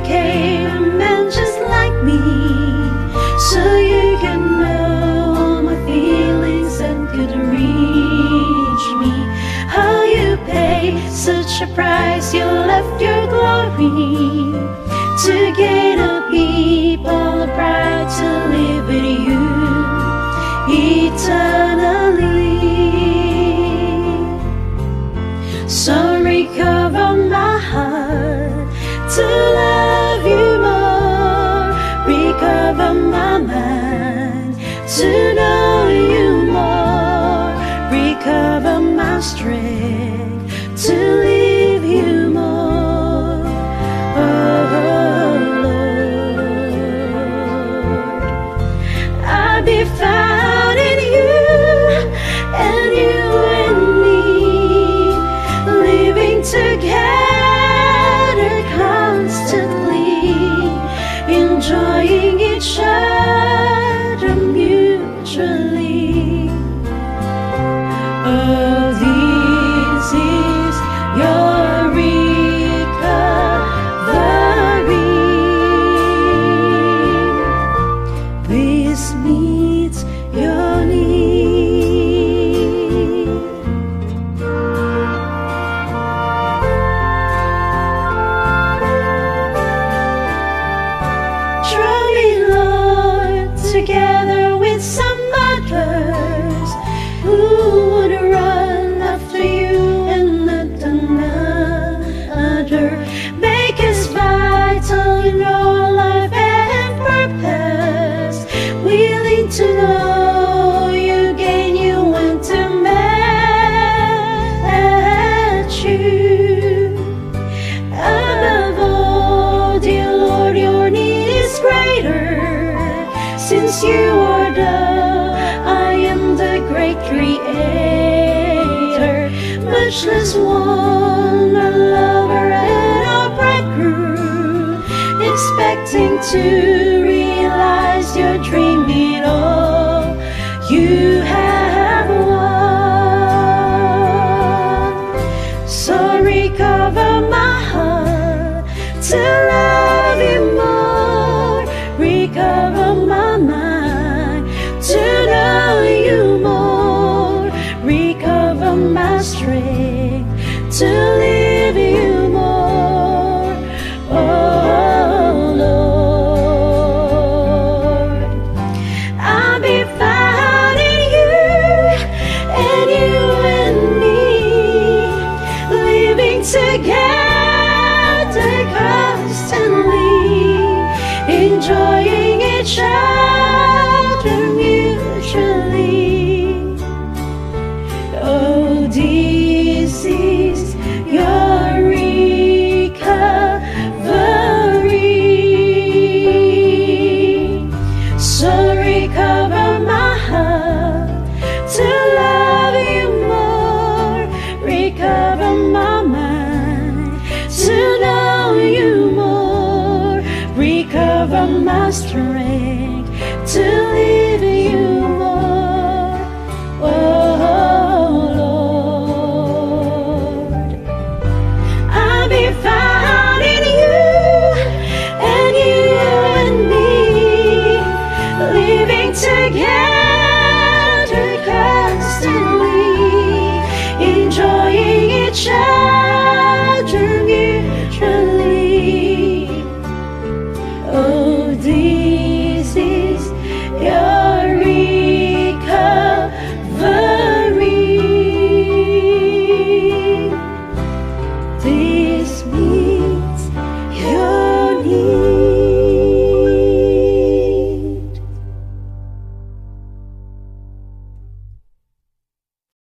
became a man just like me. So you could know all my feelings and could reach me. How you pay such a price, you left your glory To gain a people a pride to live with you eternally. So recover my heart to Since you are the, I am the great creator. Much less one, a lover and a bridegroom, expecting to realize your dream in all. You strength to live. disease, your recovery. So recover my heart to love you more, recover my mind to know you more, recover my strength.